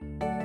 あ!